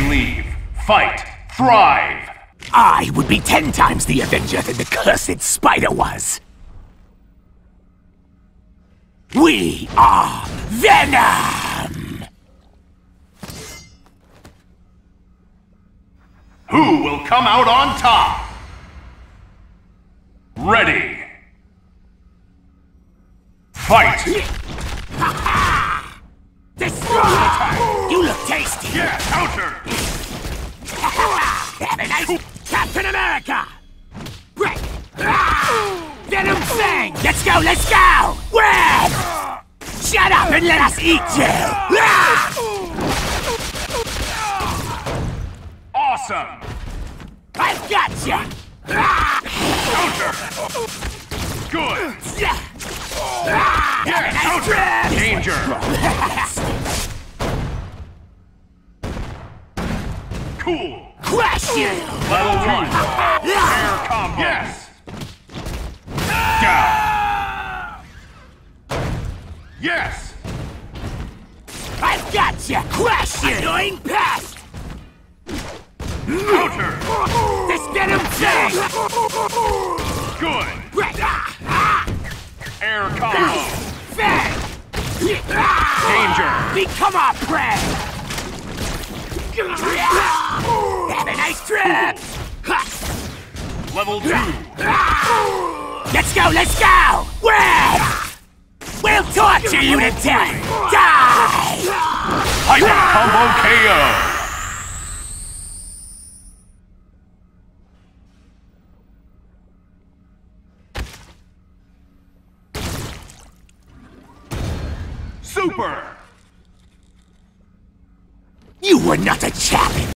believe. Fight. Thrive. I would be ten times the Avenger than the cursed spider was. We are Venom! Who will come out on top? Ready. Fight! Yeah! Have a nice Captain America! Break! Ah! Venom Fang! Let's go, let's go! Red! Shut up and let us eat you! Ah! Awesome! I've got you! Ah! Counter! Good! Yeah, Yeah, counter! Danger! Cool! Crush you! Level one! Air combo! Yes! Down! Yes! I've got you! Crush you! Annoying pest! Counter! This Venom Fang! Good! Air combo! Fang! Danger! Become our prey! Nice trip! Level two! Let's go, let's go! Red! We'll torture you to death! Die! Hyper combo KO! Super! You were not a challenge!